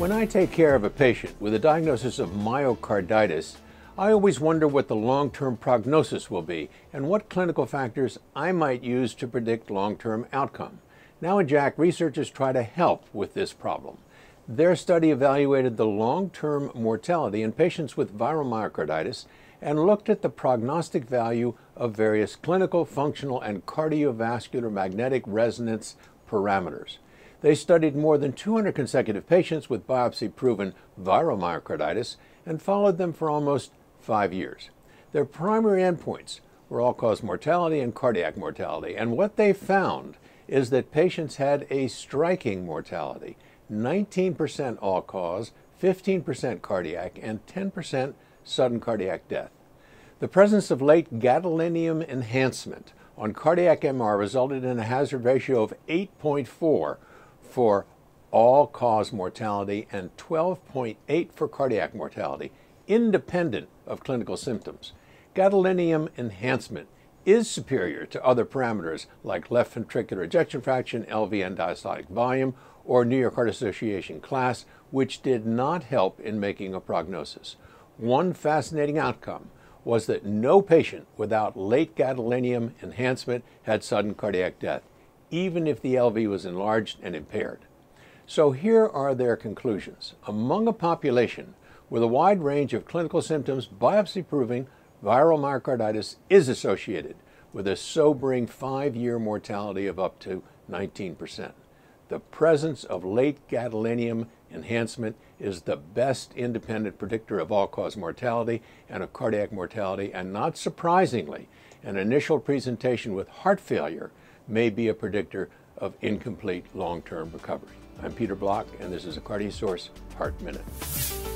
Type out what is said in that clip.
When I take care of a patient with a diagnosis of myocarditis, I always wonder what the long term prognosis will be and what clinical factors I might use to predict long term outcome. Now at JACC, researchers try to help with this problem. Their study evaluated the long term mortality in patients with viral myocarditis and looked at the prognostic value of various clinical, functional, and cardiovascular magnetic resonance parameters. They studied more than 200 consecutive patients with biopsy proven viral myocarditis and followed them for almost five years. Their primary endpoints were all cause mortality and cardiac mortality, and what they found is that patients had a striking mortality 19% all cause, 15% cardiac, and 10% sudden cardiac death. The presence of late gadolinium enhancement on cardiac MR resulted in a hazard ratio of 8.4 for all cause mortality and 12.8 for cardiac mortality, independent of clinical symptoms. Gadolinium enhancement is superior to other parameters like left ventricular ejection fraction, LV end diastolic volume, or New York Heart Association class, which did not help in making a prognosis. One fascinating outcome was that no patient without late gadolinium enhancement had sudden cardiac death even if the LV was enlarged and impaired. So here are their conclusions. Among a population with a wide range of clinical symptoms, biopsy proving viral myocarditis is associated with a sobering five year mortality of up to 19%. The presence of late gadolinium enhancement is the best independent predictor of all cause mortality and of cardiac mortality, and not surprisingly, an initial presentation with heart failure may be a predictor of incomplete long-term recovery. I'm Peter Block, and this is a CardioSource Heart Minute.